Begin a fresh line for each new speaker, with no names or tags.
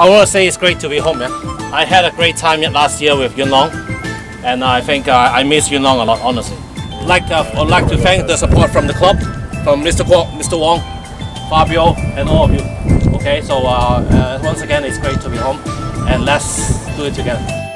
I want to say it's great to be home. Yeah, I had a great time last year with Yuen Long, and I think uh, I miss Yuen Long a lot, honestly. Like uh, I'd like to thank the support from the club, from Mr. Kwok, Mr. Wong, Fabio, and all of you. Okay, so uh, uh, once again, it's great to be home, and let's do it together.